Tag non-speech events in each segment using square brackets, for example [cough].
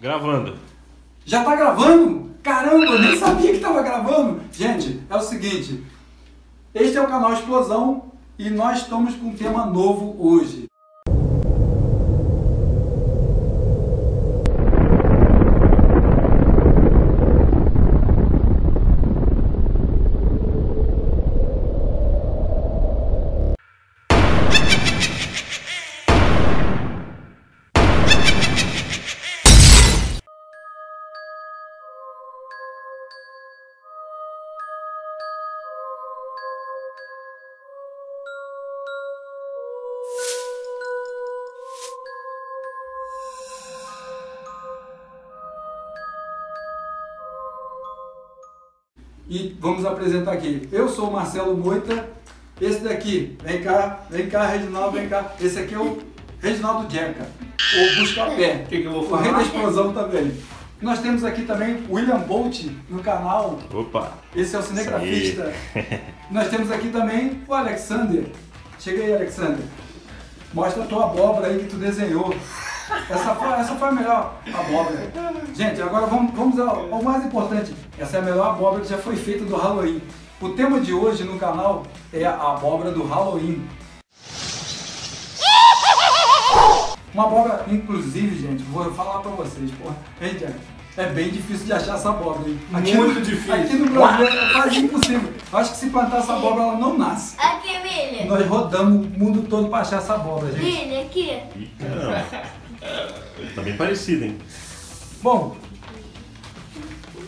Gravando. Já tá gravando? Caramba, eu nem sabia que tava gravando. Gente, é o seguinte. Este é o canal Explosão e nós estamos com um tema novo hoje. E vamos apresentar aqui. Eu sou o Marcelo Moita. Esse daqui, vem cá, vem cá, Reginaldo, vem cá. Esse aqui é o Reginaldo Jeca, o Busca-Pé. O que, que eu vou O rei da falar? explosão também. Nós temos aqui também o William Bolt no canal. Opa! Esse é o cinegrafista. [laughs] Nós temos aqui também o Alexander. Chega aí, Alexander. Mostra a tua abóbora aí que tu desenhou. Essa foi, essa foi a melhor abóbora. Gente, agora vamos, vamos ao, ao mais importante. Essa é a melhor abóbora que já foi feita do Halloween. O tema de hoje no canal é a abóbora do Halloween. Uma abóbora, inclusive, gente, vou falar pra vocês, porra. Gente, é bem difícil de achar essa abóbora, hein? Muito difícil. Aqui no Brasil é quase impossível. Eu acho que se plantar essa abóbora, ela não nasce. Aqui, Milha. Nós rodamos o mundo todo pra achar essa abóbora, gente. Milha, aqui. Tá bem parecido, hein? Bom,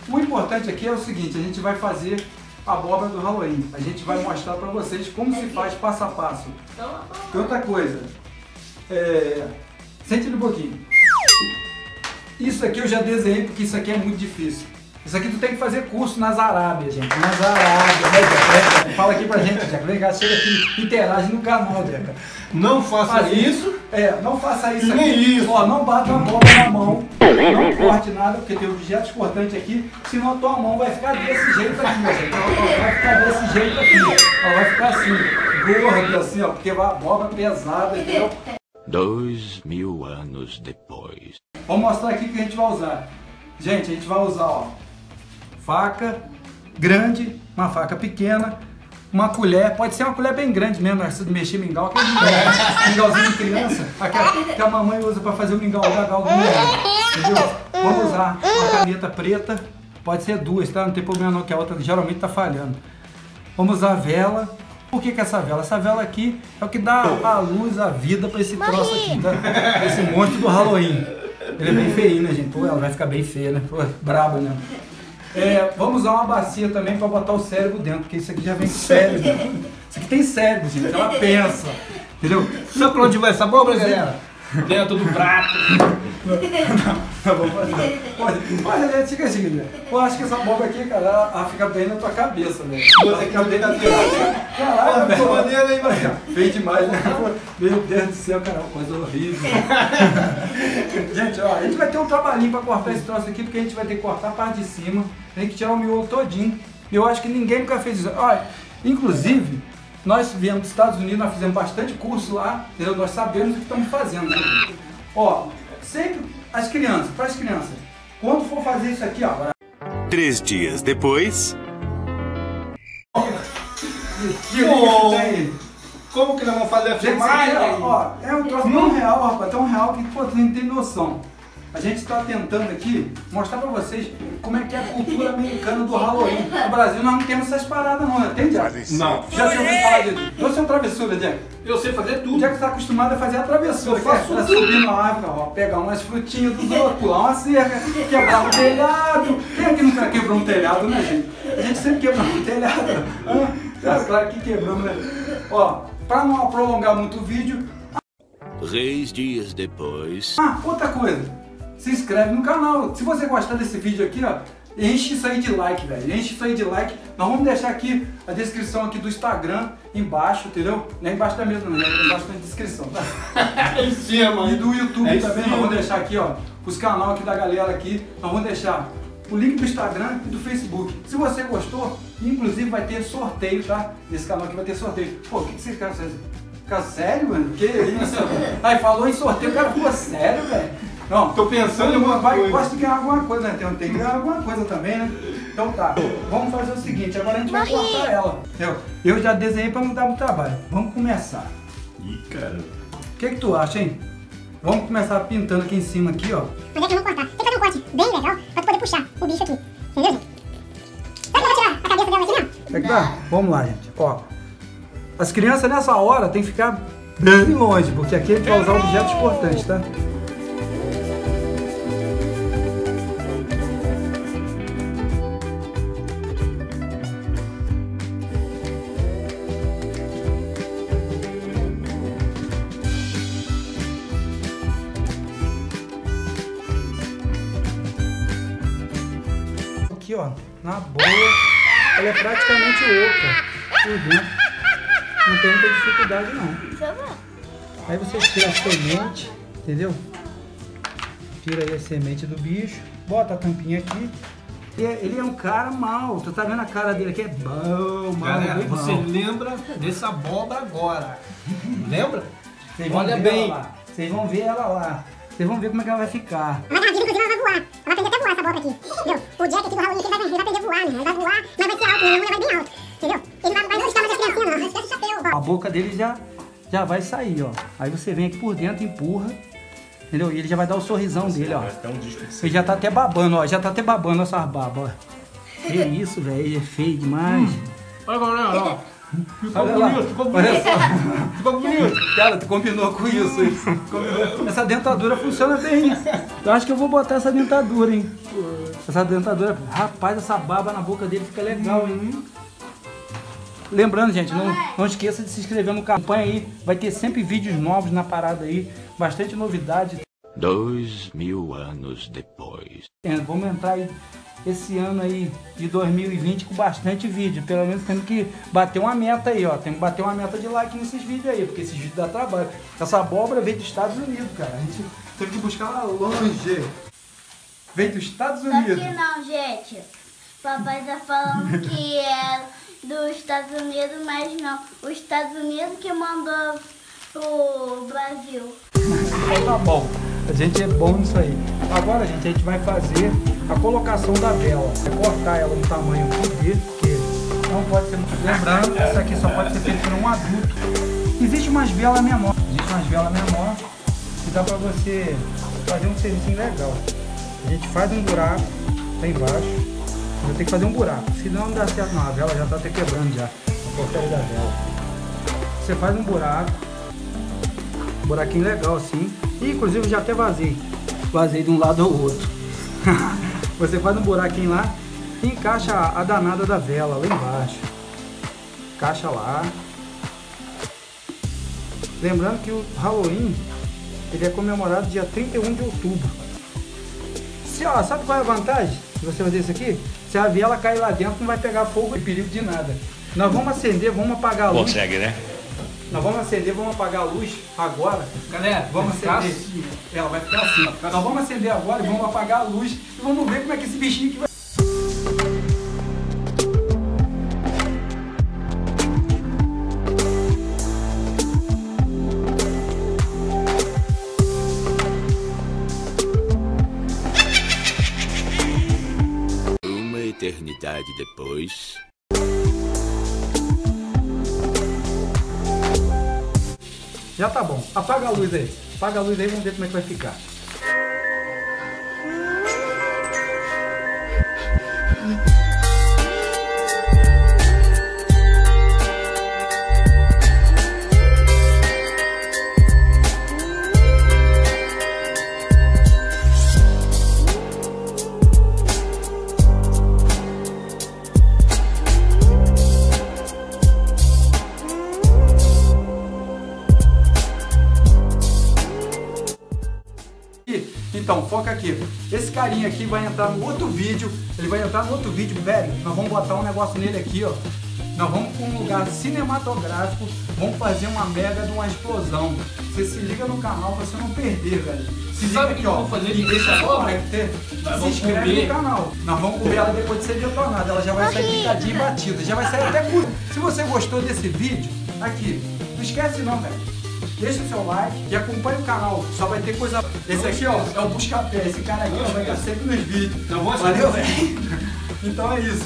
o importante aqui é o seguinte, a gente vai fazer a abóbora do Halloween. A gente vai mostrar pra vocês como se faz passo a passo. E outra coisa, é... sente um pouquinho. Isso aqui eu já desenhei porque isso aqui é muito difícil. Isso aqui tu tem que fazer curso nas Arábias, gente. Nas Arábias, né, Deca? Fala aqui pra gente, Deca. Vem cá, chega aqui, interage no canal, Deca. Não faça Faz isso. É, não faça isso Nem aqui. isso. Ó, não bata a bola na mão. Não corte nada, porque tem objetos cortantes aqui. Senão a tua mão vai ficar desse jeito aqui, gente. Ela vai ficar desse jeito aqui. Ela vai ficar assim, gorda, assim, ó. Porque vai a bola pesada, entendeu? Dois mil anos depois. Vamos mostrar aqui o que a gente vai usar. Gente, a gente vai usar, ó, faca grande, uma faca pequena, uma colher, pode ser uma colher bem grande mesmo, essa de mexer mingau, aquele mingau, mingauzinho de criança, aquela que a mamãe usa para fazer o mingau, o gagal do mingau? Vamos usar uma caneta preta, pode ser duas, tá? Não tem problema não, que a outra geralmente tá falhando. Vamos usar vela. Por que, que essa vela? Essa vela aqui é o que dá a luz, a vida pra esse troço aqui, tá? Esse monstro do Halloween. Ele é bem feio, né, gente? Pô, ela vai ficar bem feia, né? Pô, braba, né? É, vamos usar uma bacia também pra botar o cérebro dentro, porque isso aqui já vem com cérebro. [laughs] Isso aqui tem cérebro, gente. Ela pensa. Entendeu? Sabe pra onde vai essa abóbora, galera? Dentro do prato. Tá bom, fazer. Pode, pode, né? Fica assim, né? Eu acho que essa bomba aqui, cara, ela, fica bem na tua cabeça, né? Você que é bem na Caralho, Ficou velho. maneiro, hein? Feio demais, né? Meu Deus do céu, cara, coisa horrível. [laughs] gente, ó, a gente vai ter um trabalhinho pra cortar esse troço aqui, porque a gente vai ter que cortar a parte de cima, tem que tirar o miolo todinho. E eu acho que ninguém nunca fez isso. Olha, inclusive, nós viemos dos Estados Unidos, nós fizemos bastante curso lá, entendeu? Nós sabemos o que estamos fazendo. Né? Ó, sempre as crianças, para as crianças, quando for fazer isso aqui, ó, Três dias depois. isso daí. Como que nós vamos fazer a aqui, filmagem? ó, é um troço tão real, rapaz, tão real que pô, tu nem tem noção. A gente está tentando aqui mostrar pra vocês como é que é a cultura [laughs] americana do Halloween. No Brasil nós não temos essas paradas não, né? tem, Jack? Não. Já tinha ouvido falar disso? Você é um travessura, Jack? Eu sei fazer tudo. Jack está acostumado a fazer a travessura, Eu é faço tudo. subir na árvore, ó, pegar umas frutinhas dos outros, pular uma cerca, quebrar um telhado. Quem aqui nunca quebrou um telhado, né, gente? A gente sempre quebra um telhado. Claro, claro que quebramos, né? Ó, pra não prolongar muito o vídeo, Três dias depois. ah, outra coisa, se inscreve no canal. Se você gostar desse vídeo aqui, ó, enche isso aí de like, velho. Enche isso aí de like. Nós vamos deixar aqui a descrição aqui do Instagram embaixo, entendeu? Não é embaixo da mesma, não, é embaixo da descrição, tá? [laughs] em cima, E do YouTube É também, nós vamos deixar aqui, ó, os canais aqui da galera aqui, nós vamos deixar o link do Instagram e do Facebook. Se você gostou, inclusive vai ter sorteio, tá? Nesse canal aqui vai ter sorteio. Pô, o que, que você quer fazer? Ficar sério, mano? Que isso? [laughs] Aí falou em sorteio, o cara ficou sério, velho. Não, Tô pensando em alguma vai, coisa. gosta de ganhar alguma coisa, né? Tem, tem que ganhar alguma coisa também, né? Então tá, vamos fazer o seguinte, agora a gente vai cortar ela. Eu, eu já desenhei pra não dar muito trabalho. Vamos começar. Ih, cara. O que que tu acha, hein? Vamos começar pintando aqui em cima aqui, ó. Onde é que eu vou cortar? Corte bem legal pra tu poder puxar o bicho aqui. Entendeu, gente? Sabe que tirar a cabeça dela aqui, não? É que tá? Vamos lá, gente. Ó. As crianças nessa hora tem que ficar bem longe, porque aqui a gente vai usar objetos importantes, tá? Na boa, ela é praticamente oca por dentro. Não tem muita dificuldade, não. Aí você tira a semente, entendeu? Tira aí a semente do bicho, bota a tampinha aqui. É- Ele é um cara mau, tu tá vendo a cara dele aqui? É bom, mau, Galera, bem você mau. lembra dessa abóbora agora? Lembra? Vocês vão Olha ver bem. Vocês vão ver ela lá. Vocês vão ver como é que ela vai ficar. Inclusive, ela vai voar. Aprender até a voar essa abóbora aqui. Entendeu? O Jack aqui do Halloween, ele vai, ele vai aprender a voar, né? Ele vai voar, mas vai ser alto, né? Ele vai bem alto. Entendeu? Ele vai, vai não assustar mais as criancinhas, não. Não esquece o chapéu. A boca dele já, já vai sair, ó. Aí você vem aqui por dentro, empurra. Entendeu? E ele já vai dar o sorrisão dele, ó. Até um Ele já tá até babando, ó. Já tá até babando essas babas, ó. Que isso, velho. Ele é feio demais. Olha, galera, ó. Ficou Olha lá. bonito, ficou Olha bonito. só. Ficou bonito. Cara, tu combinou com isso, hein? Combinou. Essa dentadura funciona bem. Eu acho que eu vou botar essa dentadura, hein? Essa dentadura. Rapaz, essa baba na boca dele fica legal, hein? Lembrando, gente, não, não esqueça de se inscrever no canal. Acompanha aí, vai ter sempre vídeos novos na parada aí. Bastante novidade. Dois mil anos depois. É, vamos entrar aí esse ano aí de 2020 com bastante vídeo. Pelo menos temos que bater uma meta aí, ó. Temos que bater uma meta de like nesses vídeos aí, porque esses vídeos dá trabalho. Essa abóbora veio dos Estados Unidos, cara. A gente teve que buscar lá longe. Veio dos Estados Unidos. que não, gente. Papai tá falando que é dos Estados Unidos, mas não. Os Estados Unidos que mandou pro Brasil. Então tá bom. A gente é bom nisso aí. Agora, gente, a gente vai fazer a colocação da vela. É cortar ela no tamanho poder, porque não pode ser muito. Lembrando, essa aqui só pode ser feita por um adulto. Existe umas velas menor. Existe umas velas menor que dá pra você fazer um serviço legal. A gente faz um buraco lá embaixo. Eu tenho que fazer um buraco. Senão não dá certo não. A vela já tá até quebrando já. A porcaria da vela. Você faz um buraco. Um buraquinho legal assim. E, inclusive já até vazei. Vazei de um lado ao outro. [laughs] Você faz um buraquinho lá e encaixa a danada da vela lá embaixo. Encaixa lá. Lembrando que o Halloween ele é comemorado dia 31 de outubro. Se, ó, sabe qual é a vantagem de você fazer isso aqui? Se a vela cair lá dentro, não vai pegar fogo e perigo de nada. Nós vamos acender, vamos apagar a luz. Consegue, né? Nós vamos acender, vamos apagar a luz agora. Galera, Vamos ficar acender. assim. Ela vai ficar assim. Nós vamos acender agora e vamos apagar a luz e vamos ver como é que esse bichinho aqui vai. Uma eternidade depois. Já tá bom. Apaga a luz aí. Apaga a luz aí, vamos ver como é que vai ficar. Então, foca aqui. Esse carinha aqui vai entrar no outro vídeo. Ele vai entrar no outro vídeo, velho. Nós vamos botar um negócio nele aqui, ó. Nós vamos para um lugar cinematográfico. Vamos fazer uma mega de uma explosão. Você se liga no canal pra você não perder, velho. Se liga Sabe aqui, que ó. vamos fazer E deixa. Nós Se inscreve comer. no canal. Nós vamos comer ela depois de ser detonada. Ela já vai sair picadinha e batida. Já vai sair até curta. Se você gostou desse vídeo, aqui. Não esquece não, velho. Deixa o seu like e acompanha o canal. Só vai ter coisa. Esse aqui, ó, é o busca-pé. Esse cara aqui, ó, vai estar sempre nos vídeos. Vou Valeu, velho? [laughs] Então é isso.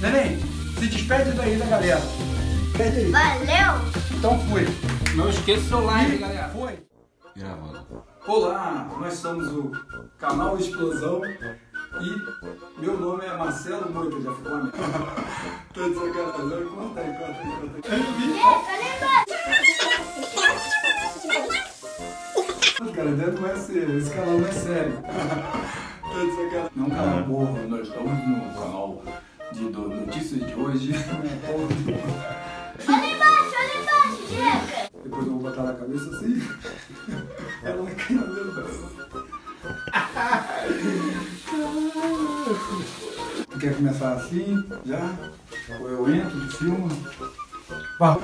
Neném, se despede daí da galera. Despede aí. Valeu! Então fui. Não esqueça o seu like, galera. Foi. Gravando. Olá, nós somos o canal Explosão e meu nome é Marcelo Moita, já ficou amigo. [laughs] Tô de sacanagem, conta aí, conta aí, conta aí. [laughs] Cara, dentro não é sério, esse canal não é sério. Tô de sacanagem. Não, canal porra, nós estamos no canal de do- notícias de hoje. [laughs] Olha embaixo, olha embaixo, Diego! Depois eu vou botar na cabeça assim. [laughs] Ela vai cair na Tu quer começar assim? Já? Ou eu entro, filma? Vai.